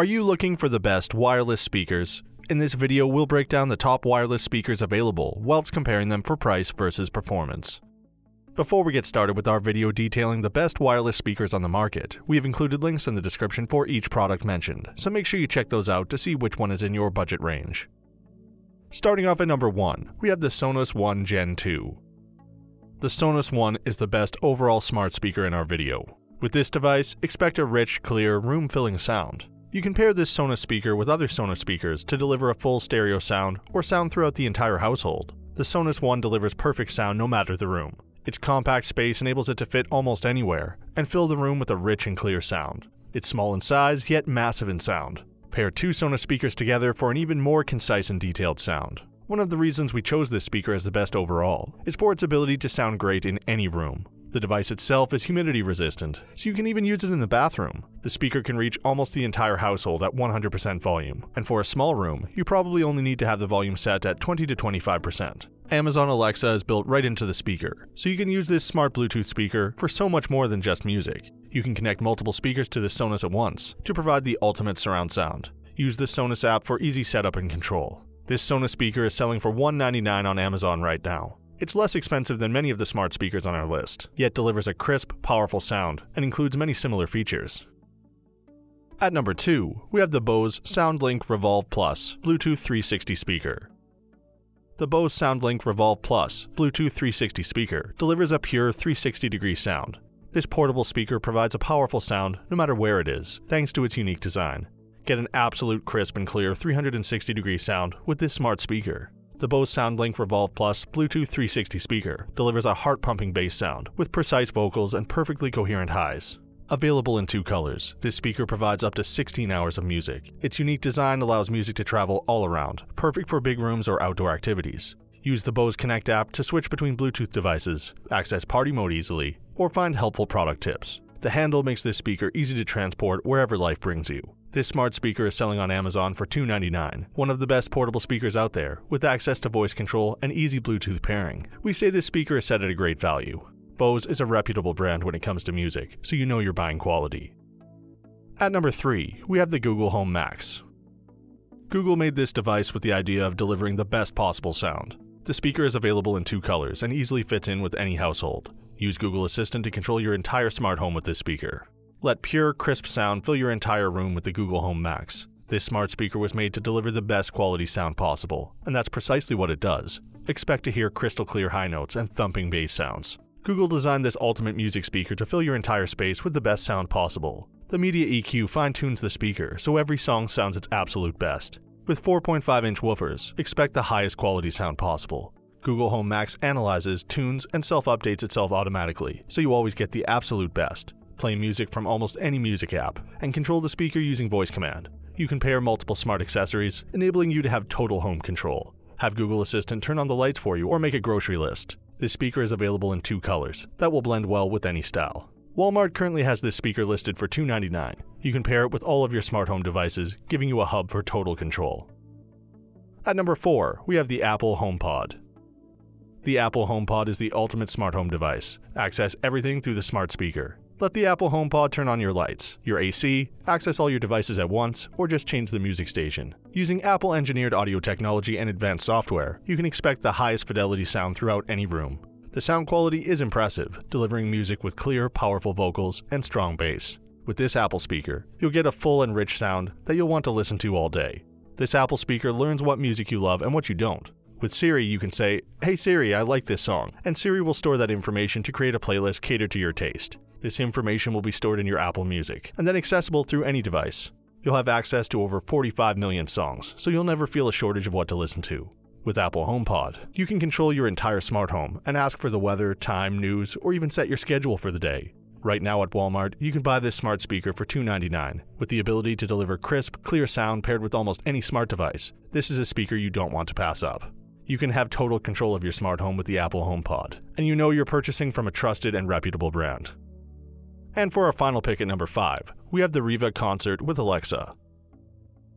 Are you looking for the best wireless speakers? In this video, we'll break down the top wireless speakers available whilst comparing them for price versus performance. Before we get started with our video detailing the best wireless speakers on the market, we have included links in the description for each product mentioned, so make sure you check those out to see which one is in your budget range. Starting off at number 1, we have the Sonos One Gen 2. The Sonos One is the best overall smart speaker in our video. With this device, expect a rich, clear, room-filling sound. You can pair this Sonos speaker with other Sonos speakers to deliver a full stereo sound or sound throughout the entire household. The Sonos One delivers perfect sound no matter the room. Its compact space enables it to fit almost anywhere and fill the room with a rich and clear sound. It's small in size, yet massive in sound. Pair two Sonos speakers together for an even more concise and detailed sound. One of the reasons we chose this speaker as the best overall is for its ability to sound great in any room. The device itself is humidity resistant, so you can even use it in the bathroom. The speaker can reach almost the entire household at 100% volume, and for a small room, you probably only need to have the volume set at 20 to 25%. Amazon Alexa is built right into the speaker, so you can use this smart Bluetooth speaker for so much more than just music. You can connect multiple speakers to the Sonos at once to provide the ultimate surround sound. Use the Sonos app for easy setup and control. This Sonos speaker is selling for 199 on Amazon right now. It's less expensive than many of the smart speakers on our list, yet delivers a crisp, powerful sound and includes many similar features. At number 2, we have the Bose SoundLink Revolve Plus Bluetooth 360 speaker. The Bose SoundLink Revolve Plus Bluetooth 360 speaker delivers a pure 360 degree sound. This portable speaker provides a powerful sound no matter where it is, thanks to its unique design. Get an absolute crisp and clear 360 degree sound with this smart speaker. The Bose SoundLink Revolve Plus Bluetooth 360 speaker delivers a heart-pumping bass sound with precise vocals and perfectly coherent highs. Available in two colors, this speaker provides up to 16 hours of music. Its unique design allows music to travel all around, perfect for big rooms or outdoor activities. Use the Bose Connect app to switch between Bluetooth devices, access party mode easily, or find helpful product tips. The handle makes this speaker easy to transport wherever life brings you. This smart speaker is selling on Amazon for 299, one of the best portable speakers out there, with access to voice control and easy Bluetooth pairing. We say this speaker is set at a great value. Bose is a reputable brand when it comes to music, so you know you're buying quality. At number 3, we have the Google Home Max. Google made this device with the idea of delivering the best possible sound. The speaker is available in two colors and easily fits in with any household. Use Google Assistant to control your entire smart home with this speaker. Let pure, crisp sound fill your entire room with the Google Home Max. This smart speaker was made to deliver the best quality sound possible, and that's precisely what it does. Expect to hear crystal clear high notes and thumping bass sounds. Google designed this ultimate music speaker to fill your entire space with the best sound possible. The Media EQ fine-tunes the speaker so every song sounds its absolute best. With 4.5-inch woofers, expect the highest quality sound possible. Google Home Max analyzes, tunes, and self-updates itself automatically, so you always get the absolute best play music from almost any music app, and control the speaker using voice command. You can pair multiple smart accessories, enabling you to have total home control. Have Google Assistant turn on the lights for you or make a grocery list. This speaker is available in two colors, that will blend well with any style. Walmart currently has this speaker listed for 299. You can pair it with all of your smart home devices, giving you a hub for total control. At number 4, we have the Apple HomePod. The Apple HomePod is the ultimate smart home device. Access everything through the smart speaker. Let the Apple HomePod turn on your lights, your AC, access all your devices at once, or just change the music station. Using Apple engineered audio technology and advanced software, you can expect the highest fidelity sound throughout any room. The sound quality is impressive, delivering music with clear, powerful vocals and strong bass. With this Apple speaker, you'll get a full and rich sound that you'll want to listen to all day. This Apple speaker learns what music you love and what you don't. With Siri, you can say, Hey Siri, I like this song, and Siri will store that information to create a playlist catered to your taste. This information will be stored in your Apple Music, and then accessible through any device. You'll have access to over 45 million songs, so you'll never feel a shortage of what to listen to. With Apple HomePod, you can control your entire smart home and ask for the weather, time, news, or even set your schedule for the day. Right now at Walmart, you can buy this smart speaker for $2.99 With the ability to deliver crisp, clear sound paired with almost any smart device, this is a speaker you don't want to pass up. You can have total control of your smart home with the Apple HomePod, and you know you're purchasing from a trusted and reputable brand. And for our final pick at number 5, we have the Riva Concert with Alexa.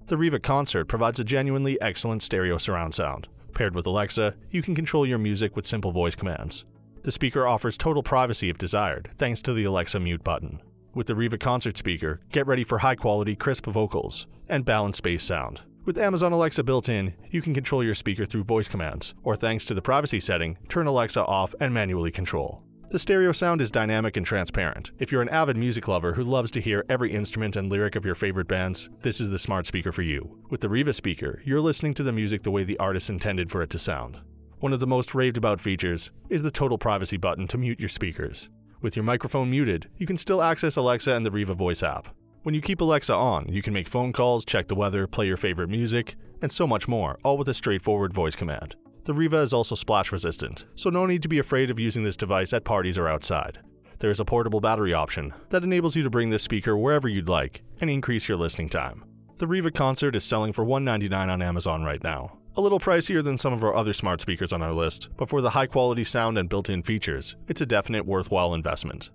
The Riva Concert provides a genuinely excellent stereo surround sound. Paired with Alexa, you can control your music with simple voice commands. The speaker offers total privacy if desired, thanks to the Alexa mute button. With the Riva Concert speaker, get ready for high quality, crisp vocals and balanced bass sound. With Amazon Alexa built in, you can control your speaker through voice commands, or thanks to the privacy setting, turn Alexa off and manually control. The stereo sound is dynamic and transparent. If you're an avid music lover who loves to hear every instrument and lyric of your favorite bands, this is the smart speaker for you. With the Riva speaker, you're listening to the music the way the artist intended for it to sound. One of the most raved about features is the total privacy button to mute your speakers. With your microphone muted, you can still access Alexa and the Riva voice app. When you keep Alexa on, you can make phone calls, check the weather, play your favorite music, and so much more, all with a straightforward voice command. The Riva is also splash resistant, so no need to be afraid of using this device at parties or outside. There is a portable battery option that enables you to bring this speaker wherever you'd like and increase your listening time. The Riva Concert is selling for 199 on Amazon right now. A little pricier than some of our other smart speakers on our list, but for the high quality sound and built in features, it's a definite worthwhile investment.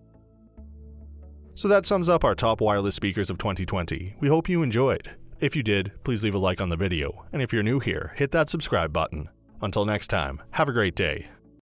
So that sums up our top wireless speakers of 2020. We hope you enjoyed. If you did, please leave a like on the video, and if you're new here, hit that subscribe button. Until next time, have a great day.